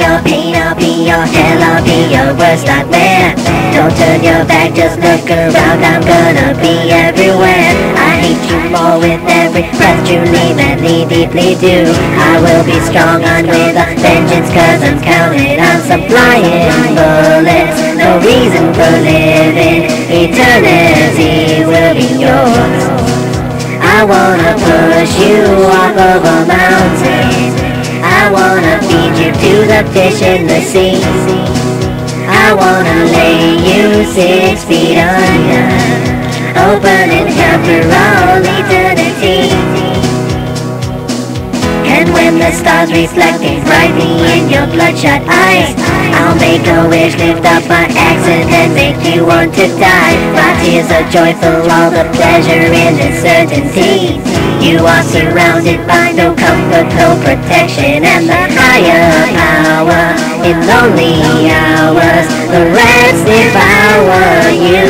your pain, I'll be your hell, I'll be your worst nightmare. Don't turn your back, just look around, I'm gonna be everywhere. I hate you more with every breath you leave and leave deeply do. I will be strong on with a vengeance, cause I'm counted on supplying bullets. No reason for living, eternity will be yours. I wanna push you off of a mountain. I wanna feed you to the fish in the sea. I wanna lay you six feet under, open and hell for all eternity. And when the stars reflect, reflecting brightly in your bloodshot eyes, I'll make a wish, lift up axe and make you want to die. My tears are joyful, all the pleasure in uncertainty. You are surrounded by no comfort, no protection, and the higher power in lonely hours. The rats devour you.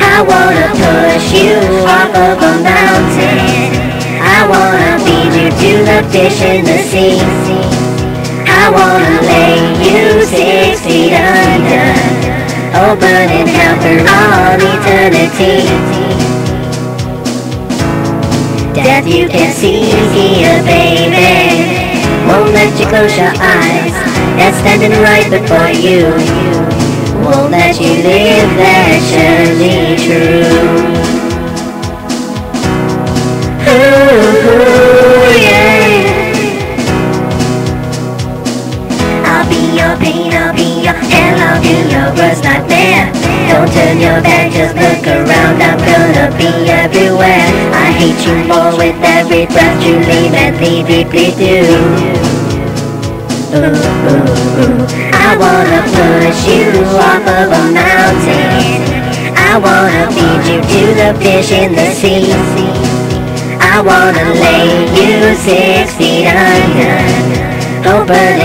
I wanna push you off of you the fish in the sea. I wanna lay you six feet under, open in hell for all eternity. Death you can see here, baby. Won't let you close your eyes. That's standing right before you. Won't let you live that surely true. Your pain, I'll be your hell, I'll be your worst nightmare. Don't turn your back, just look around, I'm gonna be everywhere. I hate you more with every breath you leave and leave deeply do. Ooh, ooh, ooh. I wanna push you off of a mountain. I wanna feed you to the fish in the sea. I wanna lay you six feet under,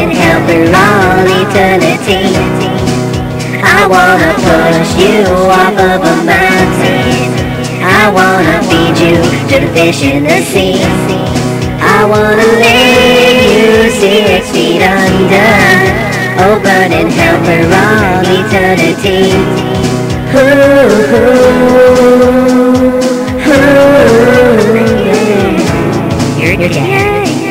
in hell for all eternity. I wanna push you off of a mountain. I wanna feed you to the fish in the sea. I wanna lay you six feet under, oh, open in hell for all eternity. Ooh, ooh, ooh. You're dead.